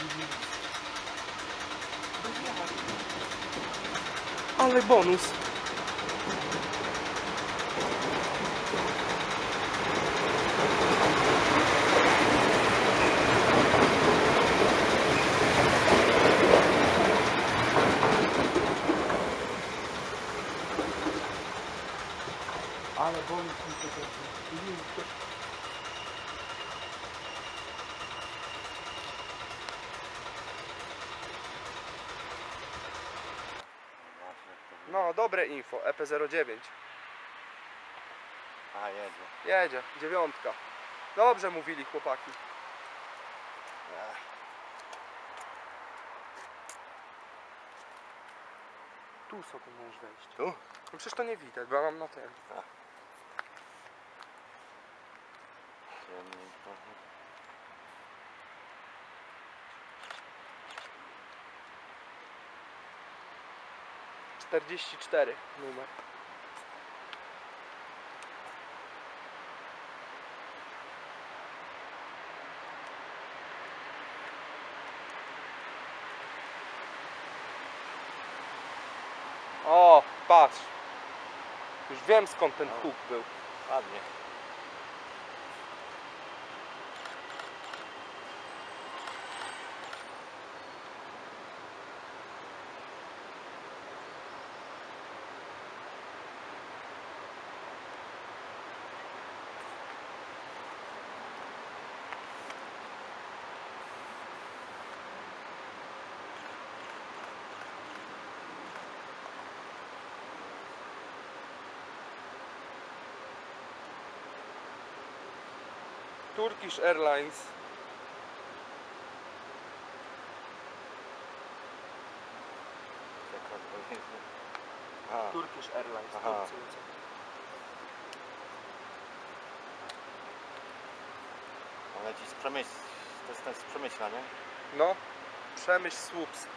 Co tu robimy? Ale bonus. Dobre info, EP09. A jedzie. Jedzie, dziewiątka. Dobrze mówili chłopaki. Tu sobie możesz wejść. Tu? No przecież to nie widać, bo ja mam na ten. ciemniej 44 numer. O, patrz. Już wiem skąd ten huk był. Ładnie. Turkish Airlines. Jak odpowiednio. A, Turkish Airlines. Aha. Turcy. on leci z przemyśl. To jest ten z przemyśla, nie? No, Przemyśl Słupsk.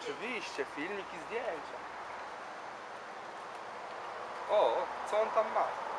Oczywiście, filmik i zdjęcia. O, co on tam ma?